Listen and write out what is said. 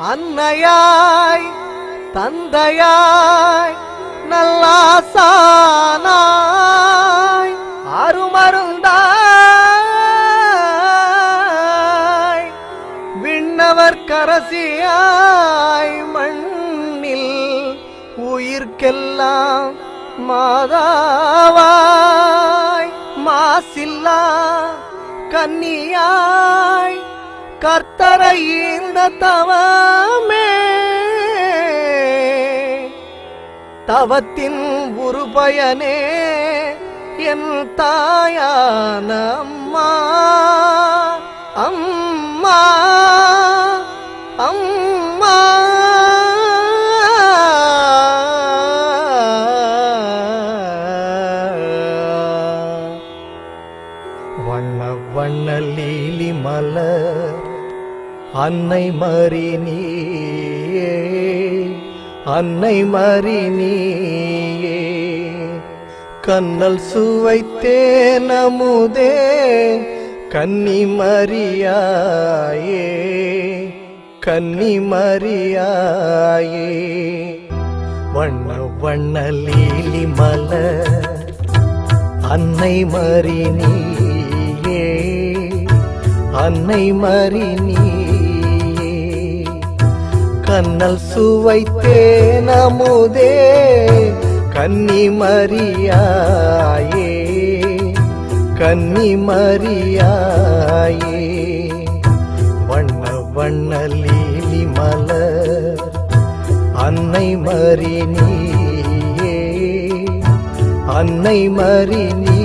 அன்னையாய் தந்தையாய் நல்லாசானாய் அருமருந்தாய் விண்ணவர் கரசியாய் மண்ணில் உயிர்க்கெல்லாம் மாதாவாய் மாசில்லா கன்னியாய் கர்த்தரை ஈர்ந்த தவமே தவத்தின் உருபயனே என் தாயான அம்மா. அம்மா. அம்மா. வண்ண வண்ண லீலி மலர் அன்னை மறினியே அன்னை மறினியே கண்ணல் சுவைத்தே நமுதே கன்னி மரியாயே கன்னி மரியாயே. வண்ண வண்ண லீலி மலர் அன்னை மறினியே அன்னை மறினியே கண்ணல் சுவைத்தேன் அமுதே கன்னி மரியாயே கன்னி மரியாயே வண்ண வண்ண லீலி மலர் அன்னை மறினியே அன்னை மறினி